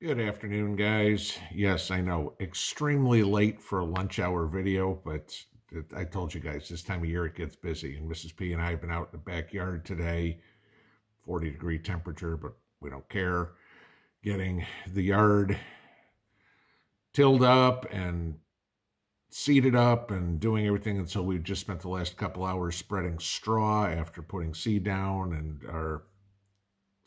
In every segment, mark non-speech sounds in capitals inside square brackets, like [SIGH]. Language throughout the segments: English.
Good afternoon, guys. Yes, I know, extremely late for a lunch hour video, but I told you guys this time of year it gets busy. And Mrs. P and I have been out in the backyard today, 40 degree temperature, but we don't care. Getting the yard tilled up and seeded up and doing everything. And so we've just spent the last couple hours spreading straw after putting seed down and our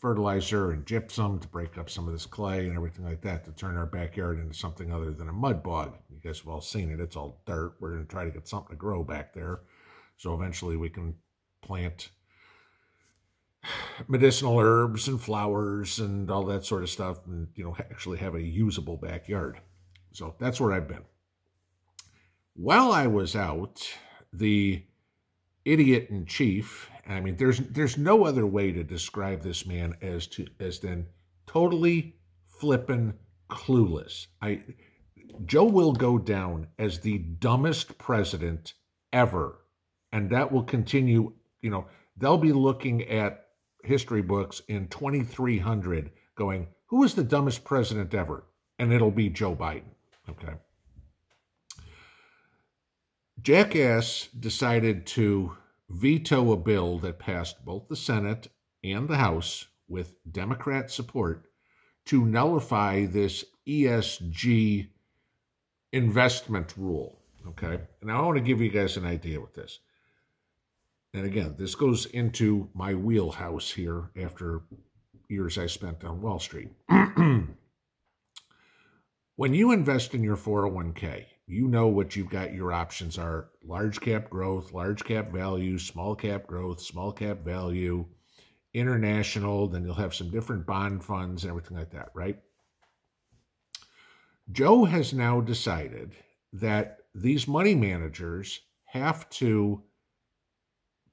fertilizer and gypsum to break up some of this clay and everything like that to turn our backyard into something other than a mud bog. You guys have all seen it. It's all dirt. We're going to try to get something to grow back there. So eventually we can plant medicinal herbs and flowers and all that sort of stuff and, you know, actually have a usable backyard. So that's where I've been. While I was out, the idiot in chief I mean, there's there's no other way to describe this man as to as than totally flippin' clueless. I Joe will go down as the dumbest president ever, and that will continue. You know, they'll be looking at history books in 2300, going, "Who was the dumbest president ever?" And it'll be Joe Biden. Okay. Jackass decided to veto a bill that passed both the Senate and the House with Democrat support to nullify this ESG investment rule. Okay. Now I want to give you guys an idea with this. And again, this goes into my wheelhouse here after years I spent on Wall Street. [CLEARS THROAT] when you invest in your 401k, you know what you've got your options are large cap growth, large cap value, small cap growth, small cap value, international, then you'll have some different bond funds and everything like that, right? Joe has now decided that these money managers have to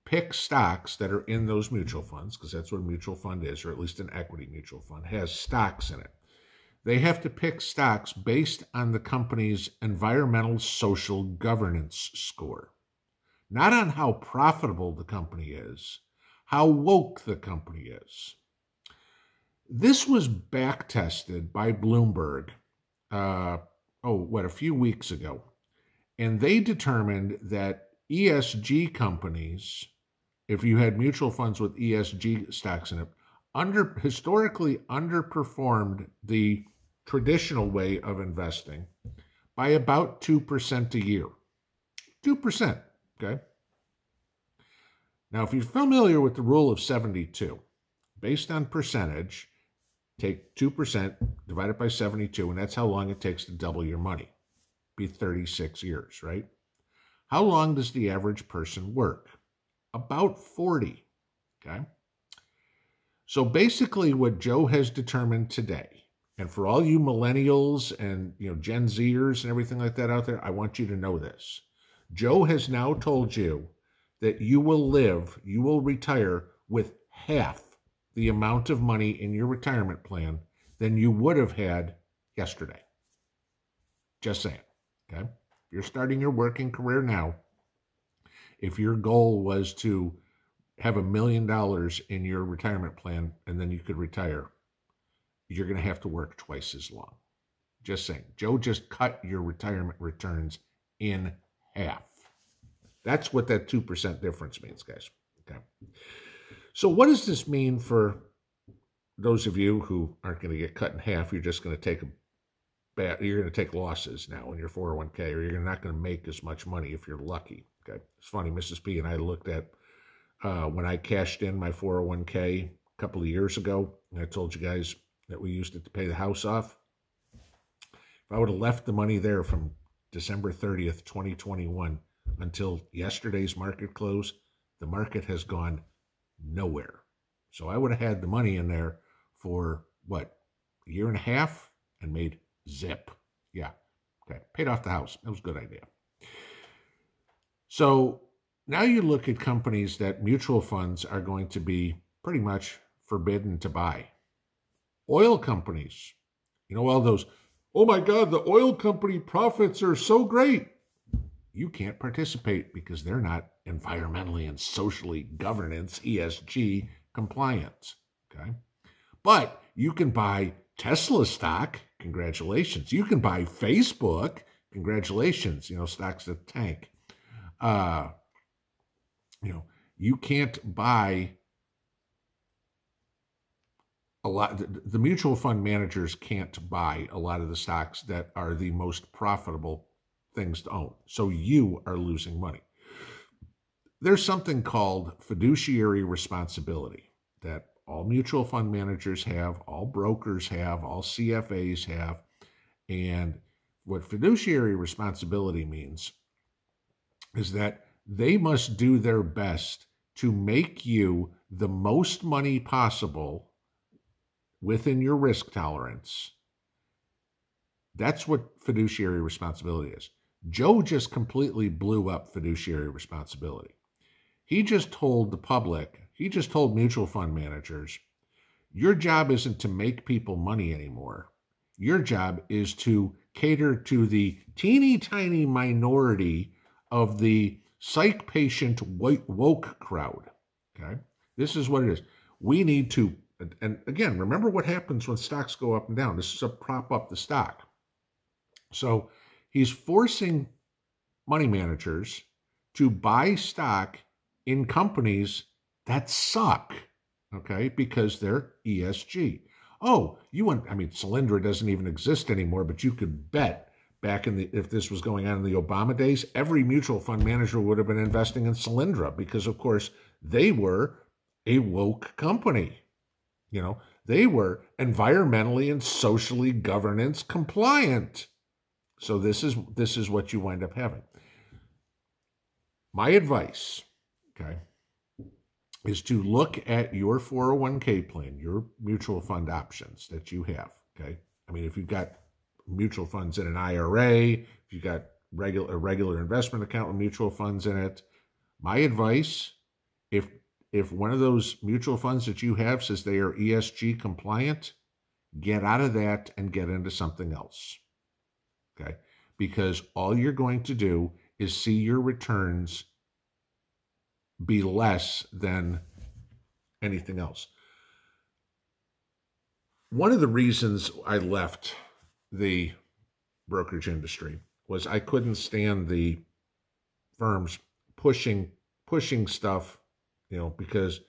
pick stocks that are in those mutual funds, because that's what a mutual fund is, or at least an equity mutual fund has stocks in it they have to pick stocks based on the company's environmental social governance score, not on how profitable the company is, how woke the company is. This was back tested by Bloomberg, uh, oh, what, a few weeks ago. And they determined that ESG companies, if you had mutual funds with ESG stocks in it, under historically underperformed the traditional way of investing by about 2% a year. 2%, okay? Now, if you're familiar with the rule of 72, based on percentage, take 2%, divide it by 72, and that's how long it takes to double your money. Be 36 years, right? How long does the average person work? About 40, okay? So basically what Joe has determined today and for all you millennials and you know Gen Zers and everything like that out there, I want you to know this. Joe has now told you that you will live, you will retire with half the amount of money in your retirement plan than you would have had yesterday. Just saying. Okay. You're starting your working career now, if your goal was to have a million dollars in your retirement plan and then you could retire, you're going to have to work twice as long. Just saying. Joe just cut your retirement returns in half. That's what that 2% difference means, guys. Okay. So, what does this mean for those of you who aren't going to get cut in half? You're just going to take a bad, you're going to take losses now in your 401k, or you're not going to make as much money if you're lucky. Okay. It's funny, Mrs. P and I looked at uh, when I cashed in my 401k a couple of years ago, and I told you guys that we used it to pay the house off. If I would have left the money there from December 30th, 2021 until yesterday's market close, the market has gone nowhere. So I would have had the money in there for what, a year and a half and made zip. Yeah. Okay. Paid off the house. That was a good idea. So now you look at companies that mutual funds are going to be pretty much forbidden to buy oil companies. You know, all those, oh my God, the oil company profits are so great. You can't participate because they're not environmentally and socially governance, ESG compliance. Okay. But you can buy Tesla stock, congratulations. You can buy Facebook, congratulations. You know, stocks that tank. Uh, you know, you can't buy a lot. The, the mutual fund managers can't buy a lot of the stocks that are the most profitable things to own. So you are losing money. There's something called fiduciary responsibility that all mutual fund managers have, all brokers have, all CFAs have. And what fiduciary responsibility means is that they must do their best to make you the most money possible within your risk tolerance. That's what fiduciary responsibility is. Joe just completely blew up fiduciary responsibility. He just told the public, he just told mutual fund managers, your job isn't to make people money anymore. Your job is to cater to the teeny tiny minority of the psych patient woke crowd. Okay. This is what it is. We need to, and again, remember what happens when stocks go up and down. This is a prop up the stock. So he's forcing money managers to buy stock in companies that suck, okay, because they're ESG. Oh, you want, I mean, Solyndra doesn't even exist anymore, but you could bet back in the, if this was going on in the Obama days, every mutual fund manager would have been investing in Solyndra because, of course, they were a woke company. You know, they were environmentally and socially governance compliant. So this is this is what you wind up having. My advice okay, is to look at your 401k plan, your mutual fund options that you have, okay? I mean, if you've got mutual funds in an IRA, if you've got regular a regular investment account with mutual funds in it, my advice, if if one of those mutual funds that you have says they are ESG compliant, get out of that and get into something else. Okay? Because all you're going to do is see your returns be less than anything else. One of the reasons I left the brokerage industry was I couldn't stand the firms pushing pushing stuff, you know, because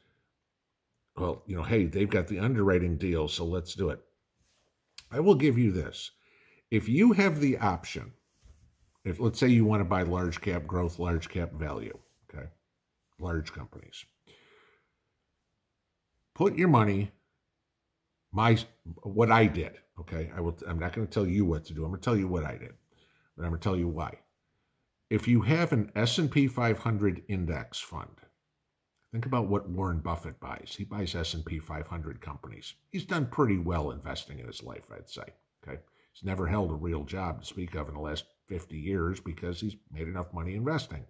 well, you know, hey, they've got the underwriting deal, so let's do it. I will give you this. If you have the option, if let's say you want to buy large cap growth, large cap value, okay? large companies. Put your money, my what I did. Okay, I will. I'm not going to tell you what to do. I'm going to tell you what I did, but I'm going to tell you why. If you have an S&P 500 index fund, think about what Warren Buffett buys. He buys S&P 500 companies. He's done pretty well investing in his life, I'd say. Okay, he's never held a real job to speak of in the last 50 years because he's made enough money investing.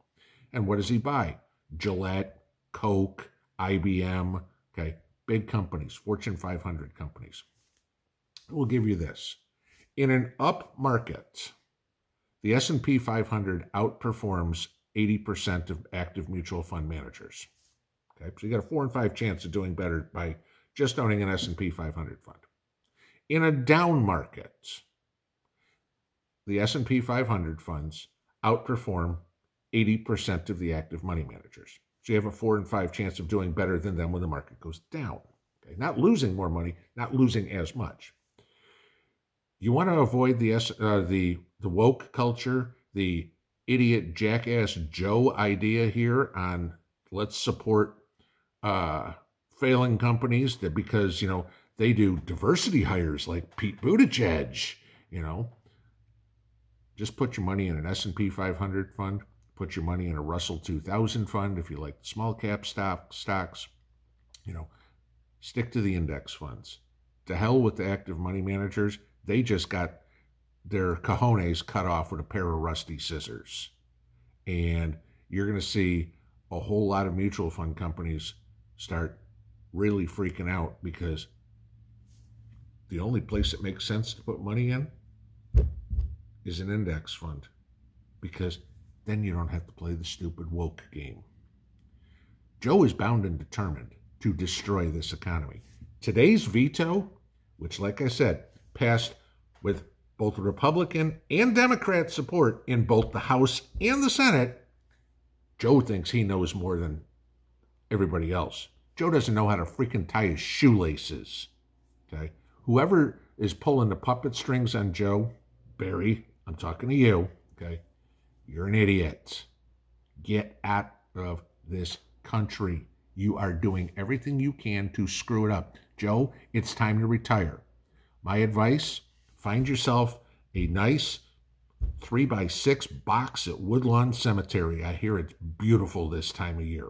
And what does he buy? Gillette, Coke, IBM, okay, big companies, Fortune 500 companies. We'll give you this. In an up market, the S&P 500 outperforms 80% of active mutual fund managers. So you got a 4 and 5 chance of doing better by just owning an S&P 500 fund. In a down market, the S&P 500 funds outperform 80% of the active money managers. So you have a four and five chance of doing better than them when the market goes down. Okay? Not losing more money, not losing as much. You want to avoid the uh, the the woke culture, the idiot jackass Joe idea here on let's support uh, failing companies that because you know they do diversity hires like Pete Buttigieg. You know, just put your money in an S and P 500 fund Put your money in a Russell 2000 fund if you like small cap stock, stocks. You know, stick to the index funds. To hell with the active money managers. They just got their cojones cut off with a pair of rusty scissors. And you're going to see a whole lot of mutual fund companies start really freaking out because the only place it makes sense to put money in is an index fund because then you don't have to play the stupid woke game. Joe is bound and determined to destroy this economy. Today's veto which, like I said, passed with both Republican and Democrat support in both the House and the Senate, Joe thinks he knows more than everybody else. Joe doesn't know how to freaking tie his shoelaces. Okay? Whoever is pulling the puppet strings on Joe, Barry, I'm talking to you, okay? You're an idiot. Get out of this country. You are doing everything you can to screw it up. Joe, it's time to retire. My advice find yourself a nice three by six box at Woodlawn Cemetery. I hear it's beautiful this time of year.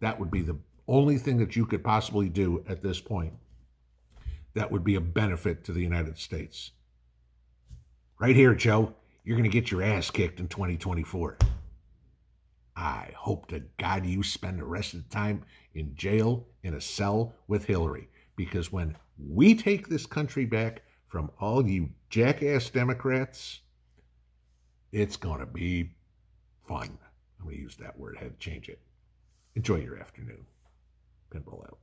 That would be the only thing that you could possibly do at this point that would be a benefit to the United States. Right here, Joe, you're going to get your ass kicked in 2024. I hope to God you spend the rest of the time in jail in a cell with Hillary. Because when we take this country back from all you jackass Democrats, it's going to be fun. I'm going to use that word. I had to change it. Enjoy your afternoon. Pinball out.